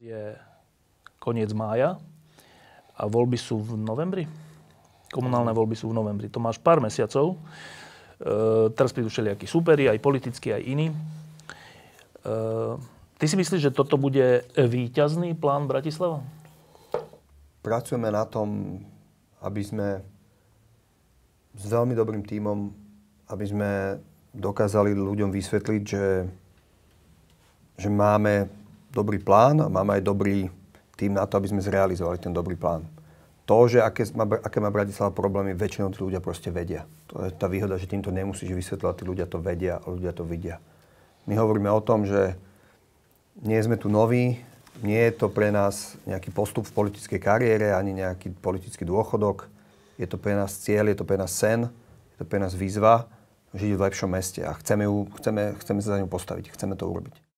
Je koniec mája a voľby sú v novembri. Komunálne voľby sú v novembri. To máš pár mesiacov. E, teraz prídu všelijakí superi, aj politickí, aj iní. E, ty si myslíš, že toto bude výťazný plán Bratislava? Pracujeme na tom, aby sme s veľmi dobrým tímom, aby sme dokázali ľuďom vysvetliť, že, že máme dobrý plán a máme aj dobrý tým na to, aby sme zrealizovali ten dobrý plán. To, že aké má, aké má Bratislava problémy, väčšinou tí ľudia proste vedia. To je tá výhoda, že týmto nemusíš vysvetľovať, tí ľudia to vedia a ľudia to vidia. My hovoríme o tom, že nie sme tu noví, nie je to pre nás nejaký postup v politickej kariére, ani nejaký politický dôchodok. Je to pre nás cieľ, je to pre nás sen, je to pre nás výzva žiť v lepšom meste a chceme, ju, chceme, chceme sa za ňu postaviť, chceme to urobiť.